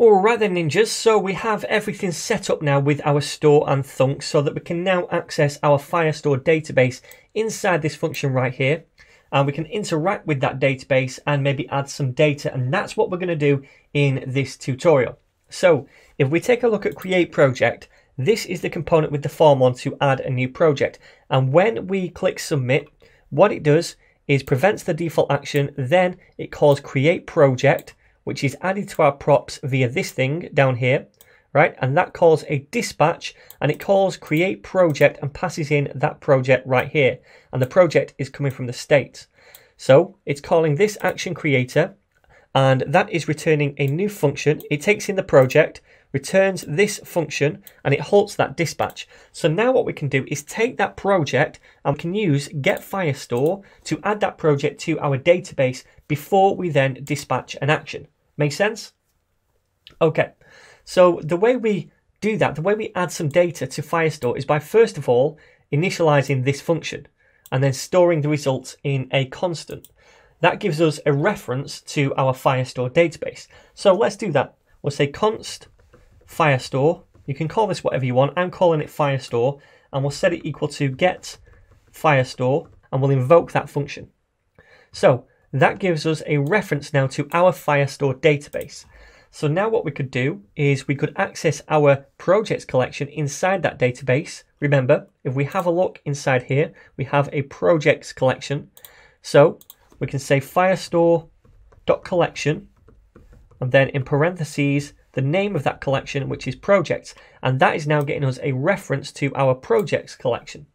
Alright then ninjas, so we have everything set up now with our store and thunk so that we can now access our Firestore database inside this function right here. And we can interact with that database and maybe add some data. And that's what we're going to do in this tutorial. So if we take a look at create project, this is the component with the form on to add a new project. And when we click submit, what it does is prevents the default action, then it calls create project which is added to our props via this thing down here, right? And that calls a dispatch and it calls create project and passes in that project right here. And the project is coming from the state. So it's calling this action creator and that is returning a new function. It takes in the project, returns this function and it halts that dispatch. So now what we can do is take that project and we can use get firestore to add that project to our database before we then dispatch an action. Make sense? Okay, so the way we do that, the way we add some data to Firestore is by first of all initializing this function and then storing the results in a constant. That gives us a reference to our Firestore database. So let's do that. We'll say const Firestore. You can call this whatever you want. I'm calling it Firestore and we'll set it equal to get Firestore and we'll invoke that function. So that gives us a reference now to our Firestore database. So now what we could do is we could access our projects collection inside that database. Remember, if we have a look inside here, we have a projects collection. So we can say firestore.collection and then in parentheses, the name of that collection, which is projects. And that is now getting us a reference to our projects collection.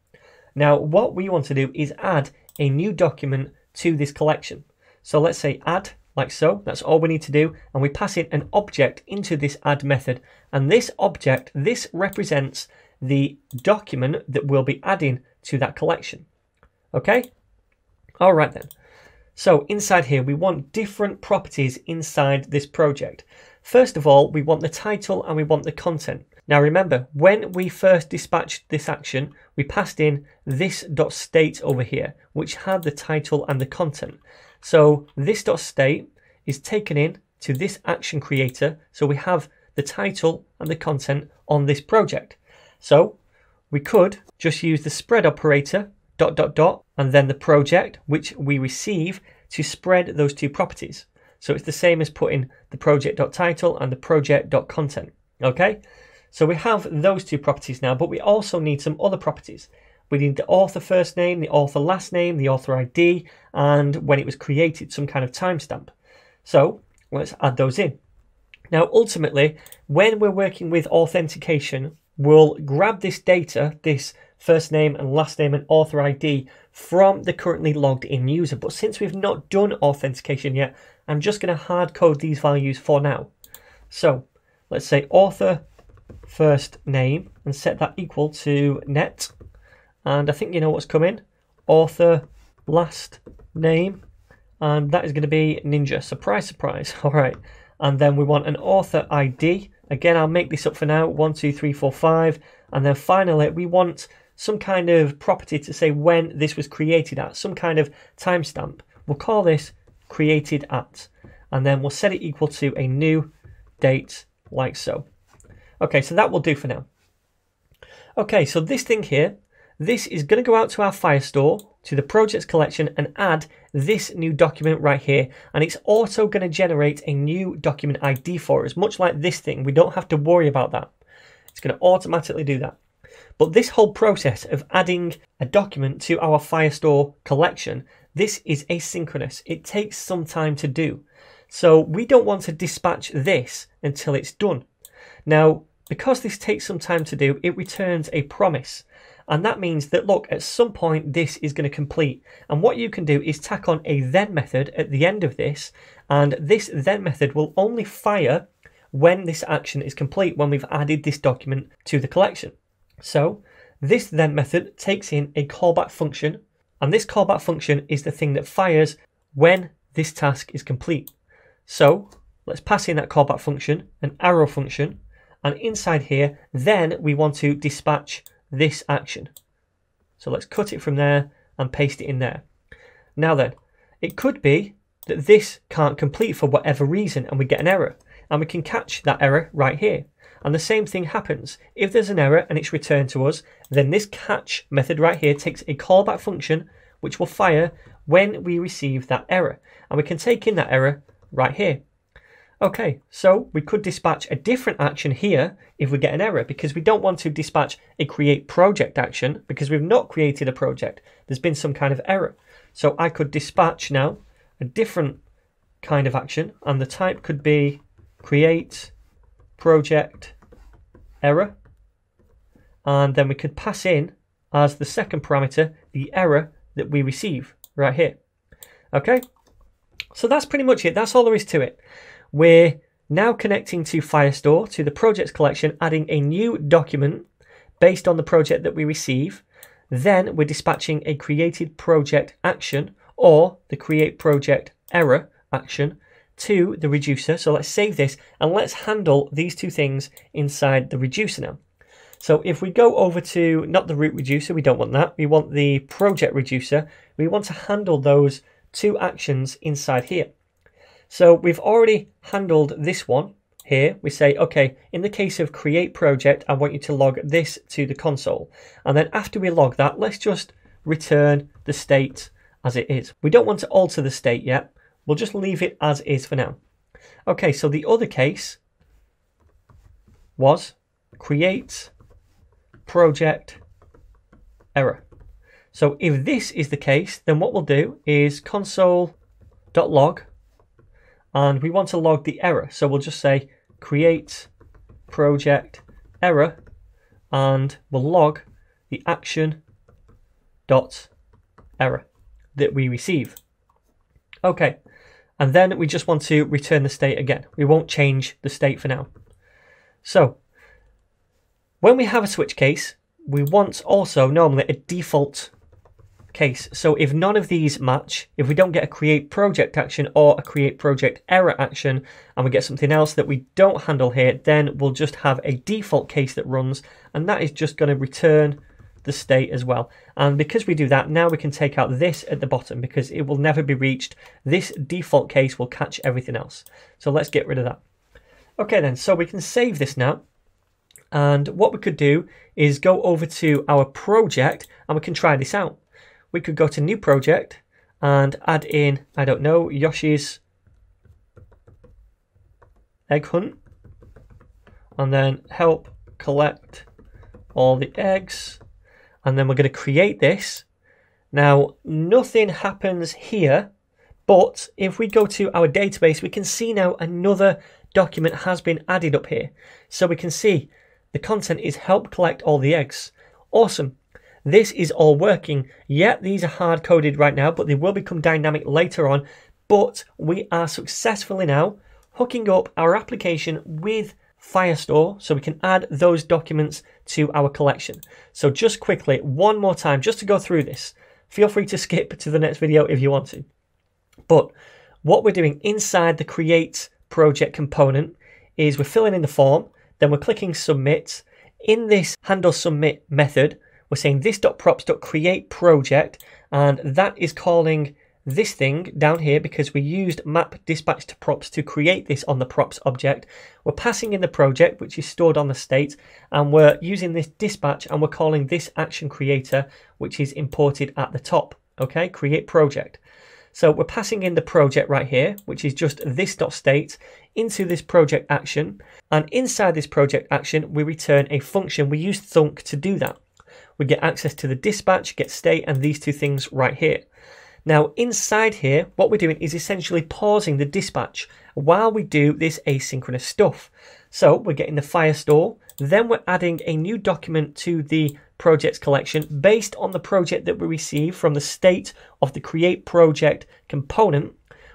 Now, what we want to do is add a new document to this collection. So let's say add like so. That's all we need to do. And we pass in an object into this add method. And this object, this represents the document that we'll be adding to that collection. Okay? All right then. So inside here, we want different properties inside this project. First of all, we want the title and we want the content. Now remember, when we first dispatched this action, we passed in this .state over here, which had the title and the content. So this dot .state is taken in to this action creator. So we have the title and the content on this project. So we could just use the spread operator dot dot dot and then the project which we receive to spread those two properties. So it's the same as putting the project.title and the project.content. Okay, so we have those two properties now, but we also need some other properties. We need the author first name, the author last name, the author ID, and when it was created, some kind of timestamp. So let's add those in. Now, ultimately, when we're working with authentication, we'll grab this data, this first name and last name and author ID from the currently logged in user. But since we've not done authentication yet, I'm just going to hard code these values for now. So let's say author first name and set that equal to net and I think you know what's coming. Author, last name, and that is going to be Ninja. Surprise, surprise. All right. And then we want an author ID. Again, I'll make this up for now. One, two, three, four, five. And then finally, we want some kind of property to say when this was created at, some kind of timestamp. We'll call this created at. And then we'll set it equal to a new date like so. Okay, so that will do for now. Okay, so this thing here this is going to go out to our Firestore, to the projects collection and add this new document right here. And it's also going to generate a new document ID for us, much like this thing. We don't have to worry about that. It's going to automatically do that. But this whole process of adding a document to our Firestore collection, this is asynchronous. It takes some time to do. So we don't want to dispatch this until it's done. Now, because this takes some time to do, it returns a promise. And that means that, look, at some point this is going to complete. And what you can do is tack on a then method at the end of this. And this then method will only fire when this action is complete, when we've added this document to the collection. So this then method takes in a callback function. And this callback function is the thing that fires when this task is complete. So let's pass in that callback function, an arrow function. And inside here, then we want to dispatch this action. So let's cut it from there and paste it in there. Now then, it could be that this can't complete for whatever reason and we get an error. And we can catch that error right here. And the same thing happens. If there's an error and it's returned to us, then this catch method right here takes a callback function which will fire when we receive that error. And we can take in that error right here. Okay, so we could dispatch a different action here if we get an error because we don't want to dispatch a create project action because we've not created a project. There's been some kind of error. So I could dispatch now a different kind of action and the type could be create project error and then we could pass in as the second parameter the error that we receive right here. Okay, so that's pretty much it. That's all there is to it. We're now connecting to Firestore to the projects collection, adding a new document based on the project that we receive. Then we're dispatching a created project action or the create project error action to the reducer. So let's save this and let's handle these two things inside the reducer now. So if we go over to not the root reducer, we don't want that. We want the project reducer. We want to handle those two actions inside here. So we've already handled this one here. We say, okay, in the case of create project, I want you to log this to the console. And then after we log that, let's just return the state as it is. We don't want to alter the state yet. We'll just leave it as is for now. Okay, so the other case was create project error. So if this is the case, then what we'll do is console.log and we want to log the error. So we'll just say create project error and we'll log the action dot error that we receive. Okay, and then we just want to return the state again. We won't change the state for now. So when we have a switch case, we want also normally a default case. So if none of these match, if we don't get a create project action or a create project error action, and we get something else that we don't handle here, then we'll just have a default case that runs, and that is just going to return the state as well. And because we do that, now we can take out this at the bottom because it will never be reached. This default case will catch everything else. So let's get rid of that. Okay then, so we can save this now. And what we could do is go over to our project and we can try this out we could go to new project and add in, I don't know, Yoshi's egg hunt and then help collect all the eggs and then we're going to create this. Now nothing happens here but if we go to our database we can see now another document has been added up here. So we can see the content is help collect all the eggs. Awesome. This is all working. Yeah, these are hard coded right now, but they will become dynamic later on. But we are successfully now hooking up our application with Firestore so we can add those documents to our collection. So just quickly, one more time, just to go through this. Feel free to skip to the next video if you want to. But what we're doing inside the create project component is we're filling in the form, then we're clicking submit. In this handle submit method, we're saying this.props.create project, and that is calling this thing down here because we used map dispatch to props to create this on the props object. We're passing in the project, which is stored on the state, and we're using this dispatch and we're calling this action creator, which is imported at the top. Okay, create project. So we're passing in the project right here, which is just this.state into this project action. And inside this project action, we return a function. We use thunk to do that we get access to the dispatch, get state, and these two things right here. Now, inside here, what we're doing is essentially pausing the dispatch while we do this asynchronous stuff. So we're getting the Firestore, then we're adding a new document to the projects collection based on the project that we receive from the state of the create project component.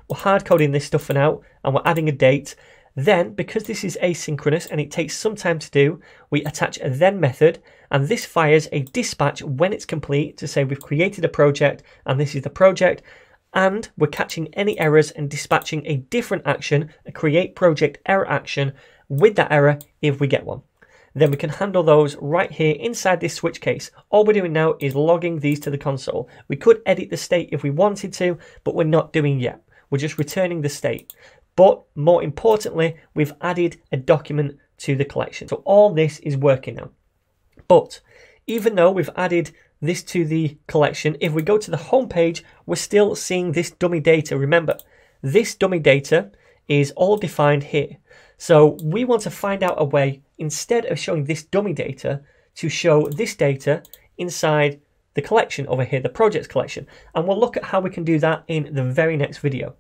We're hard coding this stuff for now, and we're adding a date. Then, because this is asynchronous and it takes some time to do, we attach a then method and this fires a dispatch when it's complete to say we've created a project and this is the project and we're catching any errors and dispatching a different action, a create project error action with that error if we get one. Then we can handle those right here inside this switch case. All we're doing now is logging these to the console. We could edit the state if we wanted to, but we're not doing yet. We're just returning the state. But more importantly, we've added a document to the collection. So all this is working now. But even though we've added this to the collection, if we go to the home page, we're still seeing this dummy data. Remember, this dummy data is all defined here. So we want to find out a way, instead of showing this dummy data, to show this data inside the collection over here, the projects collection. And we'll look at how we can do that in the very next video.